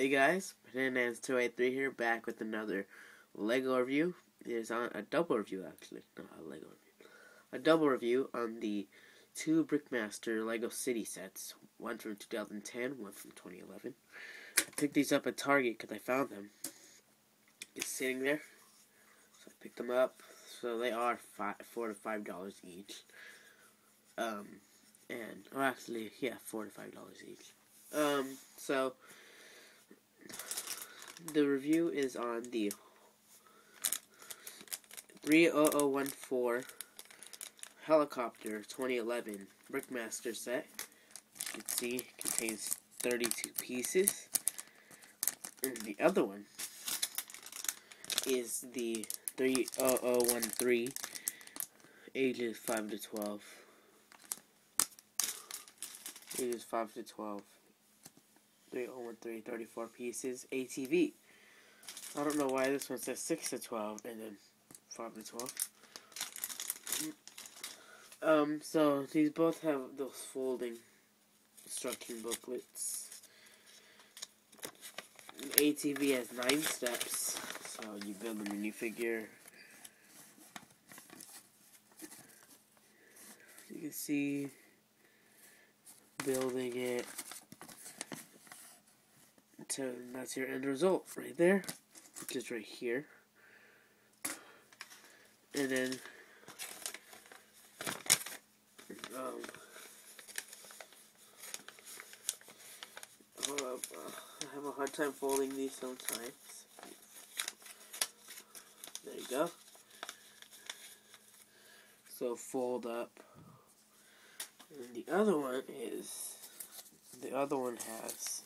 Hey guys, Hernandez283 here, back with another Lego review. It is on a double review actually, not a Lego review. A double review on the two Brickmaster Lego City sets, one from 2010, one from 2011. I picked these up at Target because I found them. Just sitting there. So I picked them up. So they are five, four to five dollars each. Um, and, or actually, yeah, four to five dollars each. Um, so the review is on the 30014 helicopter 2011 Brickmaster set. You can see contains 32 pieces. And the other one is the 30013 ages 5 to 12. Ages 5 to 12. 3013, 34 pieces, ATV. I don't know why this one says 6 to 12 and then 5 to 12. Um, so these both have those folding instruction booklets. ATV has 9 steps, so you build a minifigure. You can see building it to that's your end result right there, which is right here. And then um, uh, I have a hard time folding these sometimes. There you go. So fold up. And the other one is the other one has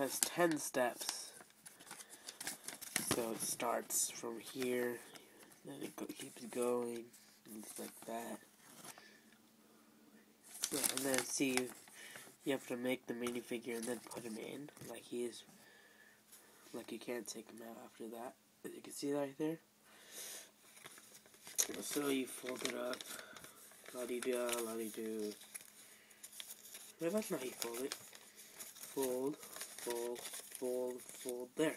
has 10 steps. So it starts from here, then it go, keeps going, it's like that. So, and then see, you have to make the minifigure and then put him in, like he is, like you can't take him out after that. You can see that right there. So you fold it up, la-di-da, la-di-do. No, that's not how you fold it. Fold, fold, fold, fold, there.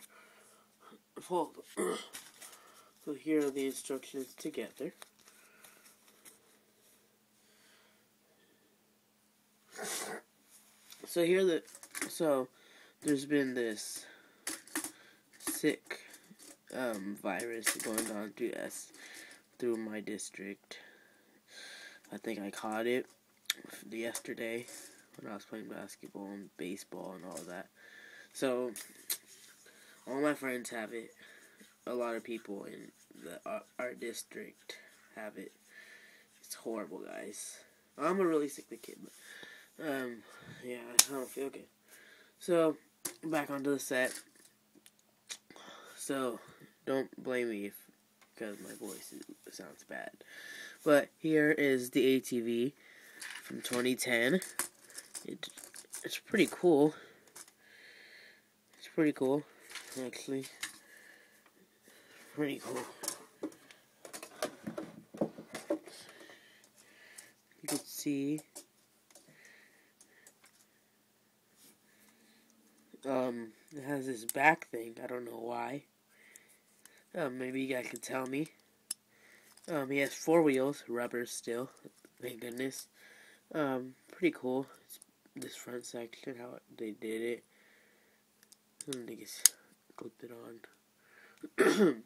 Fold. so here are the instructions together. So here the so there's been this sick um, virus going on through us through my district. I think I caught it yesterday when I was playing basketball and baseball and all that. So, all my friends have it. A lot of people in the art, district have it. It's horrible, guys. I'm a really sickly kid, but um, yeah, I don't feel good. So, back onto the set. So, don't blame me if because my voice is, sounds bad. But here is the ATV from 2010. It, it's pretty cool. Pretty cool, actually. Pretty cool. You can see um it has this back thing, I don't know why. Um, maybe you guys can tell me. Um, he has four wheels, rubber still, thank goodness. Um, pretty cool. It's this front section, how they did it. Think it's clipped it on.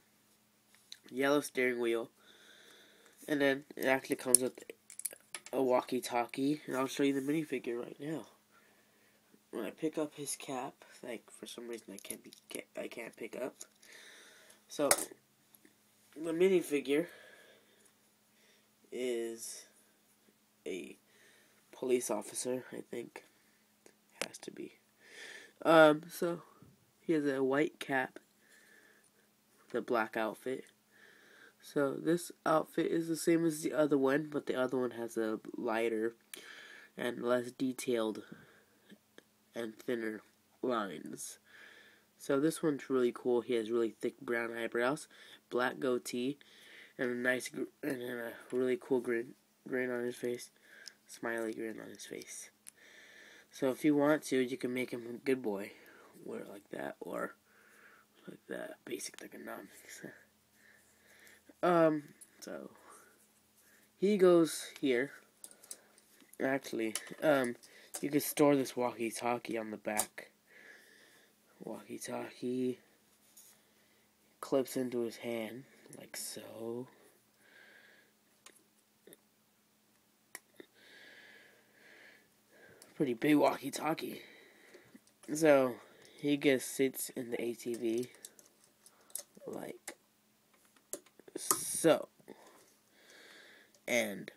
Yellow steering wheel. And then it actually comes with a walkie-talkie, and I'll show you the minifigure right now. When I pick up his cap, like for some reason I can't be I can't pick up. So, the minifigure is a police officer, I think. Has to be. Um, so, he has a white cap, the black outfit. So, this outfit is the same as the other one, but the other one has a lighter and less detailed and thinner lines. So this one's really cool. He has really thick brown eyebrows, black goatee, and a nice gr- and a really cool grin grin on his face, smiley grin on his face. So if you want to, you can make him a good boy. Wear it like that, or like that. Basic economics. um, so he goes here. Actually, um, you can store this walkie-talkie on the back. Walkie-talkie clips into his hand, like so. Pretty big walkie-talkie. So, he just sits in the ATV, like so. And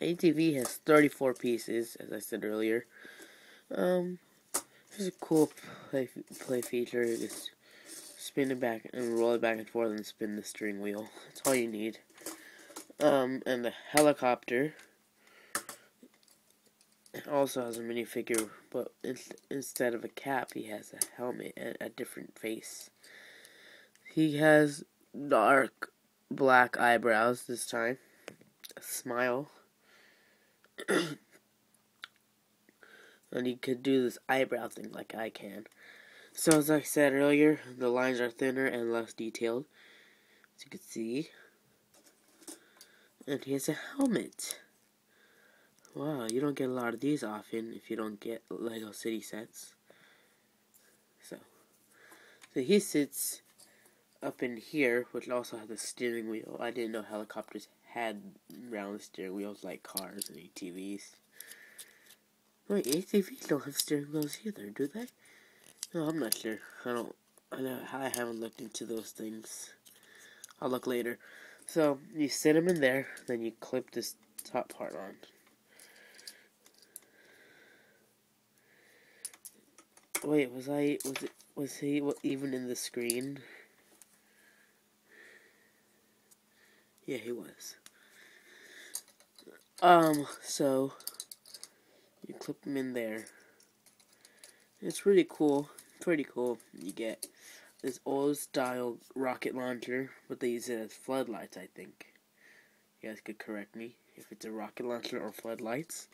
ATV has 34 pieces, as I said earlier. Um, it's a cool play, play feature. You just spin it back and roll it back and forth and spin the steering wheel. That's all you need. Um, and the helicopter also has a minifigure, but in, instead of a cap, he has a helmet and a different face. He has dark black eyebrows this time, a smile, and he could do this eyebrow thing like I can. So as I said earlier, the lines are thinner and less detailed, as you can see. And he has a helmet. Wow, you don't get a lot of these often if you don't get Lego City sets. So, so he sits up in here, which also has a steering wheel. I didn't know helicopters had round steering wheels like cars and ATVs. Wait, ATVs don't have steering wheels either, do they? No, I'm not sure. I don't. I know. I haven't looked into those things. I'll look later. So you sit them in there, then you clip this top part on. Wait, was I was it was he even in the screen? Yeah, he was. Um, so you clip them in there. It's really cool. Pretty cool. You get this old style rocket launcher, but they use it as floodlights, I think. You guys could correct me if it's a rocket launcher or floodlights.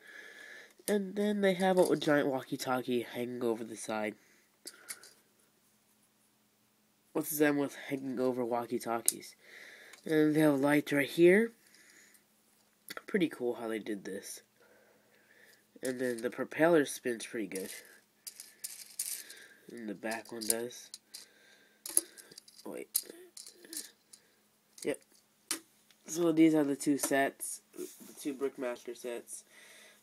And then they have a giant walkie-talkie hanging over the side. What's them with hanging over walkie-talkies? And they have lights right here. Pretty cool how they did this. And then the propeller spins pretty good. And the back one does. Wait. Yep. So these are the two sets. The two Brickmaster sets.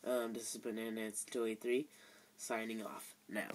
Um, this is Banana, it's 283. Signing off now.